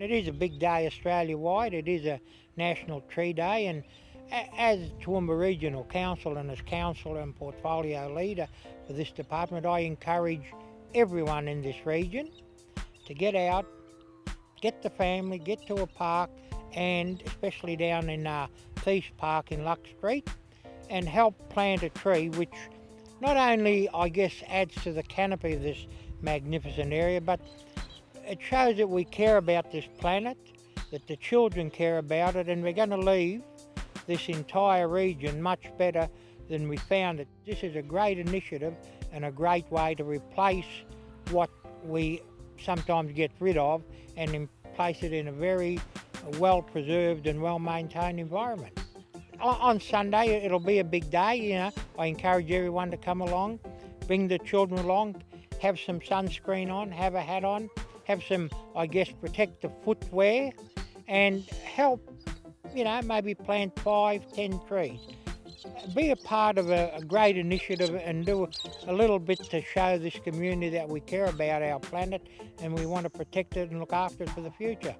It is a big day Australia-wide. It is a National Tree Day and as Toowoomba Regional Council and as councillor and portfolio leader for this department, I encourage everyone in this region to get out, get the family, get to a park and especially down in uh, Thiess Park in Luck Street and help plant a tree which not only I guess adds to the canopy of this magnificent area but it shows that we care about this planet, that the children care about it, and we're going to leave this entire region much better than we found it. This is a great initiative and a great way to replace what we sometimes get rid of and place it in a very well preserved and well maintained environment. On Sunday it'll be a big day, you know. I encourage everyone to come along, bring the children along, have some sunscreen on, have a hat on, have some, I guess, protective footwear and help, you know, maybe plant five, ten trees. Be a part of a, a great initiative and do a little bit to show this community that we care about our planet and we want to protect it and look after it for the future.